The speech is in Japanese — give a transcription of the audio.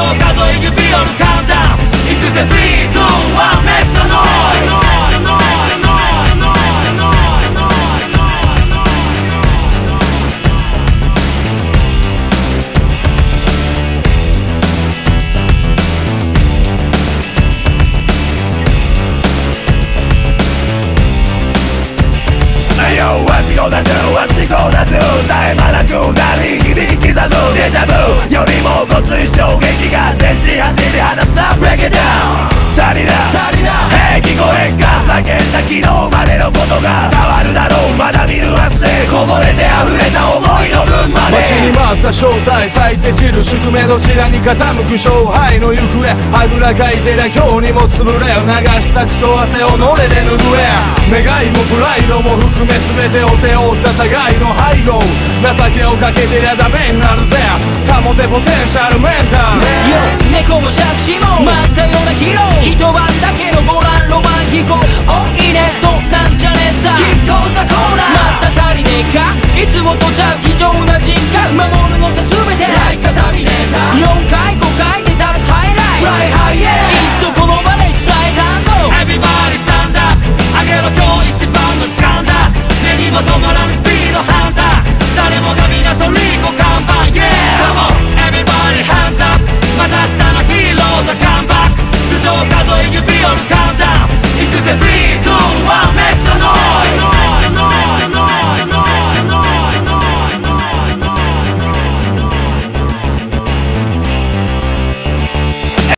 を数え指を掴んだ行くぜ321 make だちだ絶え間なくなり刻むデジャブ。よりもごつい衝撃。昨日までのことが変わるだろう。まだ見る明こぼれて溢れた思いの分まで。待ちに待った正体咲いて散る宿命どちらに傾く勝敗の行方。あぐらかいてりゃ今日にも潰れ流した血と汗をのれで拭え。願いもプライドも含め全てを背負った互いの背後。情けをかけてりゃダメになるぜ。かもてポテンシャルメンタル、止まらぬスピードハンター。誰もが皆トリコ看板 Yeah! また明日のヒーローカンバ頭上数え指折るカウンター。行くぜ。3、2、1 Make some